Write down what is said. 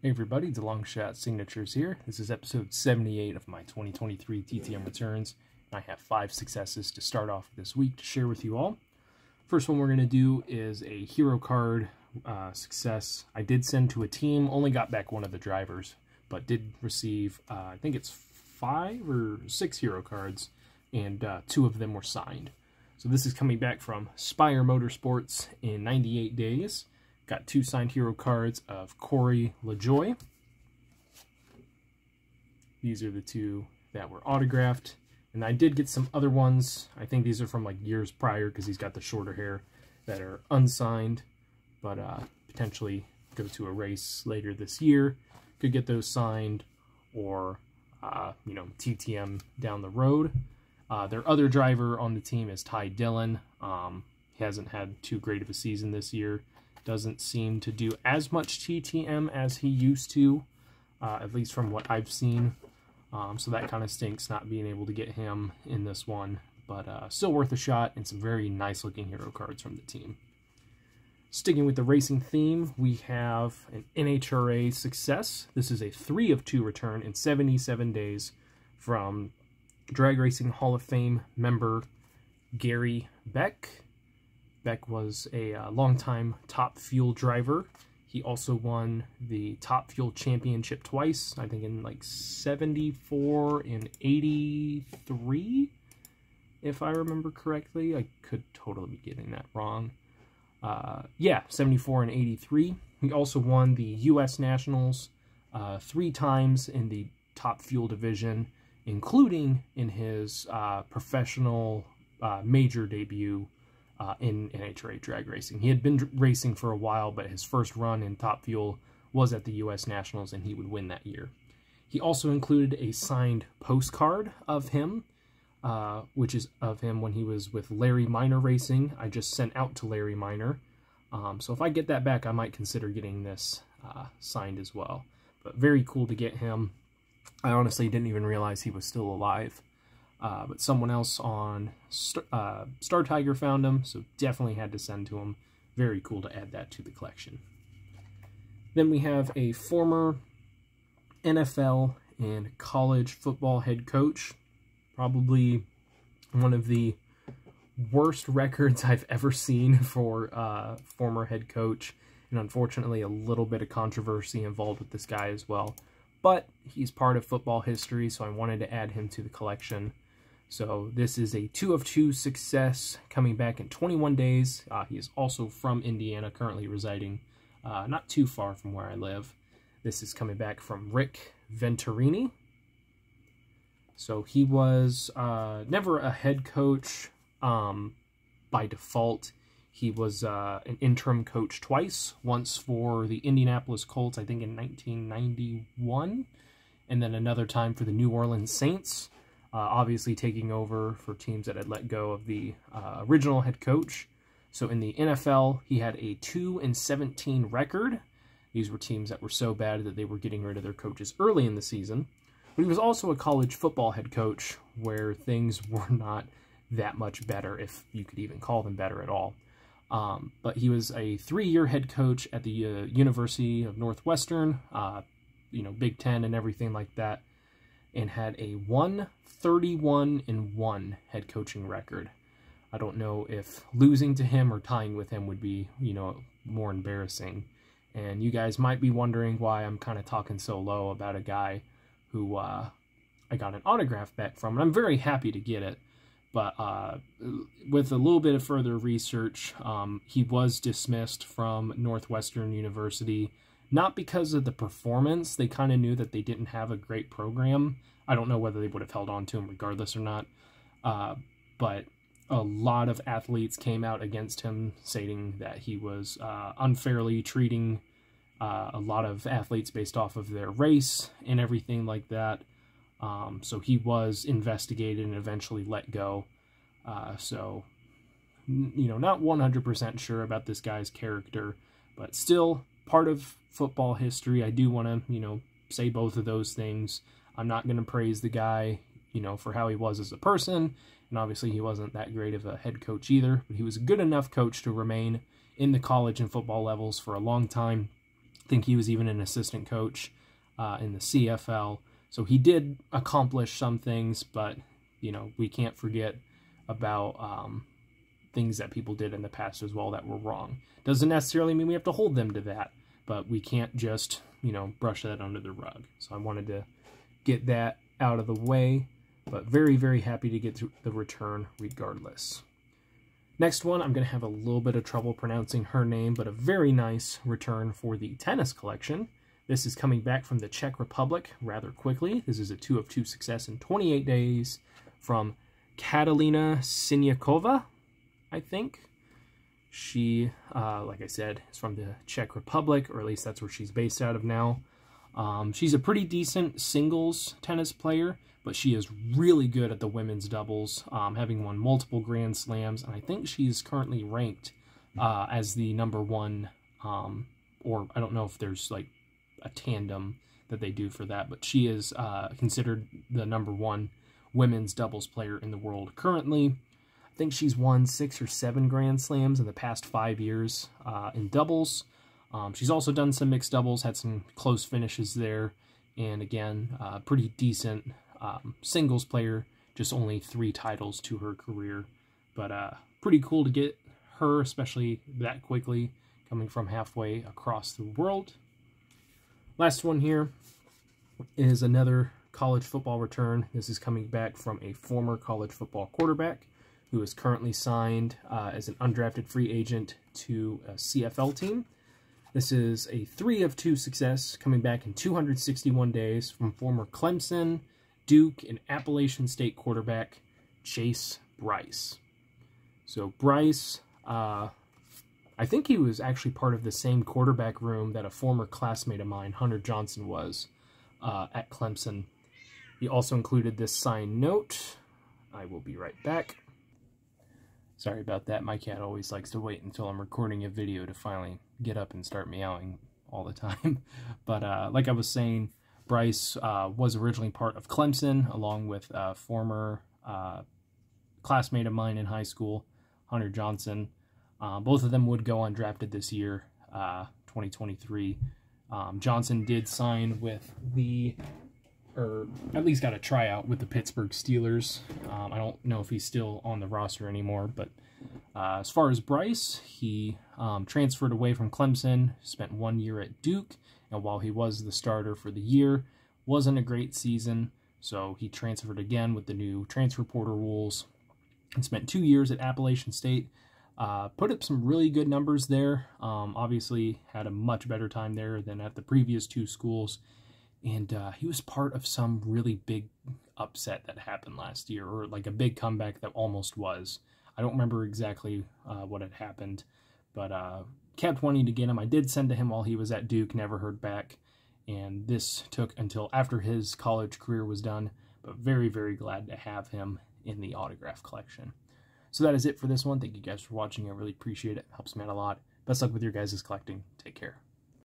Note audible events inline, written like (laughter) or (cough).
Hey everybody, Long Signatures here. This is episode 78 of my 2023 TTM returns. I have five successes to start off this week to share with you all. First one we're going to do is a hero card uh, success. I did send to a team, only got back one of the drivers, but did receive, uh, I think it's five or six hero cards, and uh, two of them were signed. So this is coming back from Spire Motorsports in 98 days. Got two signed hero cards of Corey LaJoie. These are the two that were autographed. And I did get some other ones. I think these are from like years prior because he's got the shorter hair that are unsigned. But uh, potentially go to a race later this year. Could get those signed or, uh, you know, TTM down the road. Uh, their other driver on the team is Ty Dillon. Um, he hasn't had too great of a season this year doesn't seem to do as much TTM as he used to, uh, at least from what I've seen. Um, so that kind of stinks not being able to get him in this one, but uh, still worth a shot and some very nice looking hero cards from the team. Sticking with the racing theme, we have an NHRA success. This is a 3 of 2 return in 77 days from Drag Racing Hall of Fame member Gary Beck. Beck was a uh, longtime top fuel driver. He also won the top fuel championship twice, I think in like 74 and 83, if I remember correctly. I could totally be getting that wrong. Uh, yeah, 74 and 83. He also won the U.S. Nationals uh, three times in the top fuel division, including in his uh, professional uh, major debut uh, in NHRA drag racing. He had been racing for a while, but his first run in Top Fuel was at the U.S. Nationals, and he would win that year. He also included a signed postcard of him, uh, which is of him when he was with Larry Minor Racing. I just sent out to Larry Minor. Um, so if I get that back, I might consider getting this uh, signed as well. But very cool to get him. I honestly didn't even realize he was still alive. Uh, but someone else on Star, uh, Star Tiger found them, so definitely had to send to him. Very cool to add that to the collection. Then we have a former NFL and college football head coach. Probably one of the worst records (laughs) I've ever seen for uh, former head coach. And unfortunately, a little bit of controversy involved with this guy as well. But he's part of football history, so I wanted to add him to the collection. So this is a 2 of 2 success coming back in 21 days. Uh, he is also from Indiana, currently residing uh, not too far from where I live. This is coming back from Rick Venturi. So he was uh, never a head coach um, by default. He was uh, an interim coach twice, once for the Indianapolis Colts, I think in 1991, and then another time for the New Orleans Saints. Uh, obviously taking over for teams that had let go of the uh, original head coach. So in the NFL, he had a 2 and 17 record. These were teams that were so bad that they were getting rid of their coaches early in the season. But he was also a college football head coach where things (laughs) were not that much better, if you could even call them better at all. Um, but he was a three-year head coach at the uh, University of Northwestern, uh, you know, Big Ten and everything like that and had a 131 and 1 head coaching record. I don't know if losing to him or tying with him would be, you know, more embarrassing. And you guys might be wondering why I'm kind of talking so low about a guy who uh, I got an autograph back from. And I'm very happy to get it. But uh, with a little bit of further research, um, he was dismissed from Northwestern University not because of the performance. They kind of knew that they didn't have a great program. I don't know whether they would have held on to him regardless or not. Uh, but a lot of athletes came out against him, stating that he was uh, unfairly treating uh, a lot of athletes based off of their race and everything like that. Um, so he was investigated and eventually let go. Uh, so, you know, not 100% sure about this guy's character, but still part of football history. I do want to, you know, say both of those things. I'm not going to praise the guy, you know, for how he was as a person, and obviously he wasn't that great of a head coach either, but he was a good enough coach to remain in the college and football levels for a long time. I think he was even an assistant coach uh, in the CFL. So he did accomplish some things, but you know we can't forget about um, things that people did in the past as well that were wrong. Doesn't necessarily mean we have to hold them to that, but we can't just you know brush that under the rug. So I wanted to get that out of the way, but very very happy to get the return regardless. Next one, I'm going to have a little bit of trouble pronouncing her name, but a very nice return for the tennis collection. This is coming back from the Czech Republic rather quickly. This is a 2 of 2 success in 28 days from Catalina Siniakova, I think. She, uh, like I said, is from the Czech Republic, or at least that's where she's based out of now. Um, she's a pretty decent singles tennis player but she is really good at the women's doubles, um, having won multiple Grand Slams, and I think she's currently ranked uh, as the number one, um, or I don't know if there's like a tandem that they do for that, but she is uh, considered the number one women's doubles player in the world currently. I think she's won six or seven Grand Slams in the past five years uh, in doubles. Um, she's also done some mixed doubles, had some close finishes there, and again, uh, pretty decent um, singles player, just only three titles to her career. But uh, pretty cool to get her, especially that quickly, coming from halfway across the world. Last one here is another college football return. This is coming back from a former college football quarterback who is currently signed uh, as an undrafted free agent to a CFL team. This is a 3 of 2 success coming back in 261 days from former Clemson, Duke and Appalachian State quarterback Chase Brice. So Brice, uh, I think he was actually part of the same quarterback room that a former classmate of mine, Hunter Johnson, was uh, at Clemson. He also included this signed note. I will be right back. Sorry about that. My cat always likes to wait until I'm recording a video to finally get up and start meowing all the (laughs) time. But uh, like I was saying, Brice uh, was originally part of Clemson, along with a former uh, classmate of mine in high school, Hunter Johnson. Uh, both of them would go undrafted this year, uh, 2023. Um, Johnson did sign with the, or at least got a tryout with the Pittsburgh Steelers. Um, I don't know if he's still on the roster anymore, but uh, as far as Brice, he um, transferred away from Clemson, spent one year at Duke, and while he was the starter for the year, wasn't a great season, so he transferred again with the new transfer portal rules and spent two years at Appalachian State. Uh, put up some really good numbers there. Um, obviously, had a much better time there than at the previous two schools. And uh, he was part of some really big upset that happened last year, or like a big comeback that almost was. I don't remember exactly uh, what had happened, but uh, kept wanting to get him. I did send to him while he was at Duke, never heard back. And this took until after his college career was done, but very, very glad to have him in the autograph collection. So that is it for this one. Thank you guys for watching. I really appreciate it. Helps me out a lot. Best luck with your guys' collecting. Take care.